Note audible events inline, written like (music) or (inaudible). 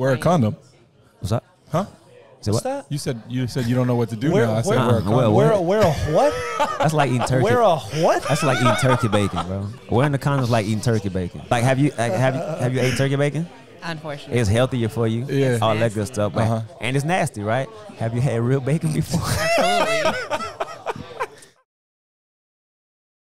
Wear a condom. What's that? Huh? What's that? You said you said you don't know what to do Where- now. I said where- wear a condom. well, Wear a, wear a what? That's like eating turkey. Wear a what? That's like eating turkey bacon, bro. Wearing the condoms like eating turkey bacon. Like, have you like, have you have you ate turkey bacon? Unfortunately. It's healthier for you. Yeah. all that good stuff. Uh-huh. And it's nasty, right? Have you had real bacon before? (laughs)